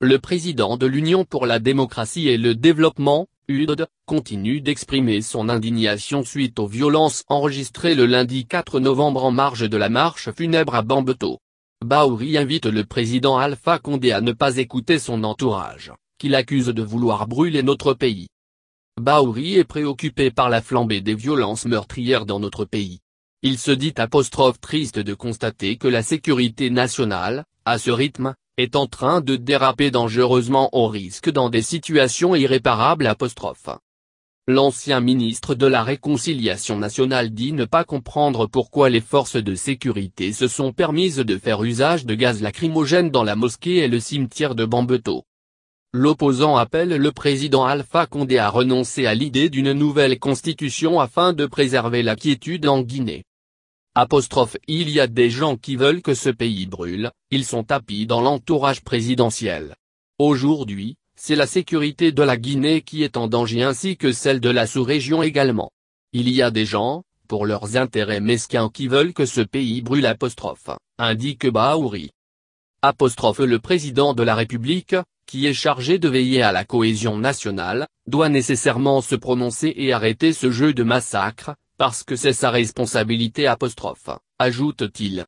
le président de l'Union pour la démocratie et le développement, UDD, continue d'exprimer son indignation suite aux violences enregistrées le lundi 4 novembre en marge de la marche funèbre à Bambeto. Baouri invite le président Alpha Condé à ne pas écouter son entourage, qu'il accuse de vouloir brûler notre pays. Baouri est préoccupé par la flambée des violences meurtrières dans notre pays. Il se dit apostrophe triste de constater que la sécurité nationale, à ce rythme, est en train de déraper dangereusement au risque dans des situations irréparables. L'ancien ministre de la Réconciliation nationale dit ne pas comprendre pourquoi les forces de sécurité se sont permises de faire usage de gaz lacrymogène dans la mosquée et le cimetière de Bambeto. L'opposant appelle le président Alpha Condé à renoncer à l'idée d'une nouvelle constitution afin de préserver la quiétude en Guinée. Il y a des gens qui veulent que ce pays brûle, ils sont tapis dans l'entourage présidentiel. Aujourd'hui, c'est la sécurité de la Guinée qui est en danger ainsi que celle de la sous-région également. Il y a des gens, pour leurs intérêts mesquins qui veulent que ce pays brûle apostrophe, indique Baouri. Apostrophe Le président de la République, qui est chargé de veiller à la cohésion nationale, doit nécessairement se prononcer et arrêter ce jeu de massacre, parce que c'est sa responsabilité apostrophe, ajoute-t-il.